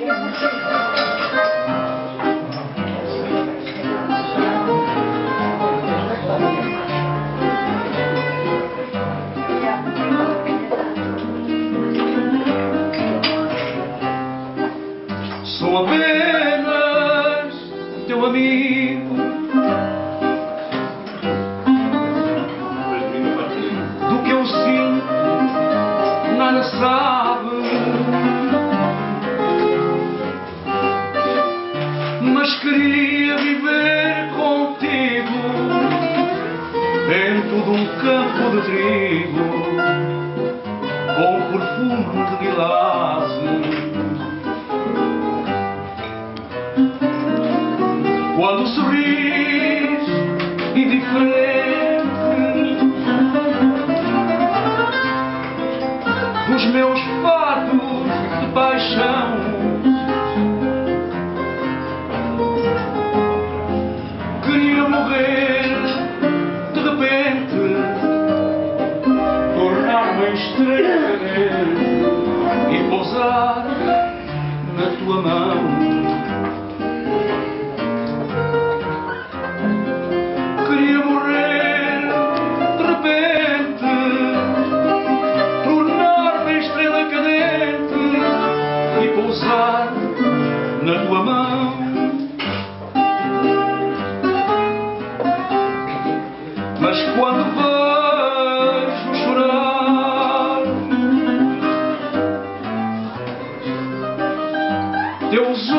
Sou apenas teu amigo. Do que eu sinto Nada sabe. Queria viver contigo dentro de um campo de trigo com perfume de lilás. Quando sorris indiferente Dos meus fatos de paixão Estrela e pousar na tua mão queria morrer de repente, tornar-me estrela cadente e pousar na tua mão. Mas quando vejo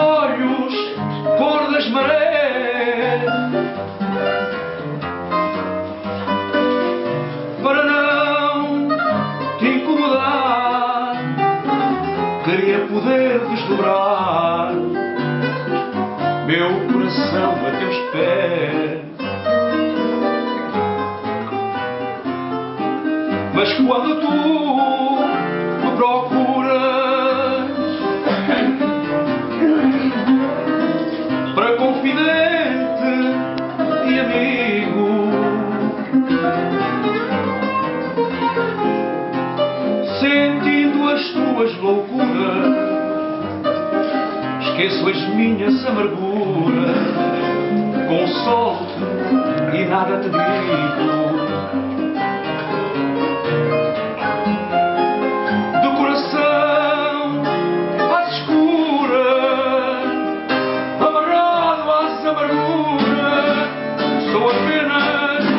olhos cor das marés para não te incomodar. Queria poder desdobrar meu coração a teus pés. Mas quando tu me procuras esqueço as minhas amarguras, consolo-te e nada te digo. Do coração às escuras, amarrado às amarguras, sou apenas